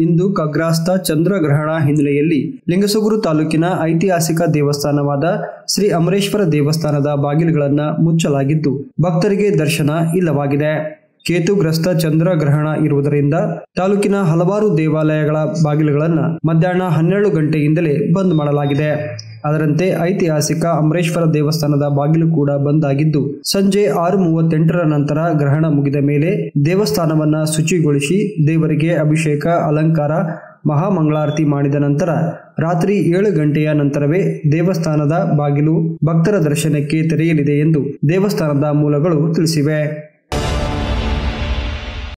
ಇಂದು ಖಗ್ರಾಸ್ತ ಚಂದ್ರಗ್ರಹಣ ಹಿನ್ನೆಲೆಯಲ್ಲಿ ಲಿಂಗಸಗೂರು ತಾಲೂಕಿನ ಐತಿಹಾಸಿಕ ದೇವಸ್ಥಾನವಾದ ಶ್ರೀ ಅಮರೇಶ್ವರ ದೇವಸ್ಥಾನದ ಬಾಗಿಲುಗಳನ್ನು ಮುಚ್ಚಲಾಗಿದ್ದು, ಭಕ್ತರಿಗೆ ದರ್ಶನ ಇಲ್ಲವಾಗಿದೆ. ಕೇತುಗ್ರಸ್ತ ಚಂದ್ರಗ್ರಹಣ ಇರುವುದರಿಂದ ತಾಲೂಕಿನ ಹಲವಾರು ದೇವಾಲಯಗಳ ಬಾಗಿಲುಗಳನ್ನು ಮಧ್ಯಾಹ್ನ ಹನ್ನೆರಡು ಗಂಟೆಯಿಂದಲೇ ಬಂದ್ ಮಾಡಲಾಗಿದೆ. ಅದರಂತೆ ಐತಿಹಾಸಿಕ ಅಮರೇಶ್ವರ ದೇವಸ್ಥಾನದ ಬಾಗಿಲು ಕೂಡ ಬಂದ್ ಆಗಿದ್ದು ಸಂಜೆ ಆರು ಮೂವತ್ತೆಂಟರ ನಂತರ ಗ್ರಹಣ ಮುಗಿದ ಮೇಲೆ ದೇವಸ್ಥಾನವನ್ನ ಶುಚಿಗೊಳಿಸಿ ದೇವರಿಗೆ ಅಭಿಷೇಕ, ಅಲಂಕಾರ, ಮಹಾಮಂಗಳಾರತಿ ಮಾಡಿದ ನಂತರ ರಾತ್ರಿ ಏಳು ಗಂಟೆಯ ನಂತರವೇ ದೇವಸ್ಥಾನದ ಬಾಗಿಲು ಭಕ್ತರ ದರ್ಶನಕ್ಕೆ ತೆರೆಯಲಿದೆ ಎಂದು ದೇವಸ್ಥಾನದ ಮೂಲಗಳು ತಿಳಿಸಿವೆ.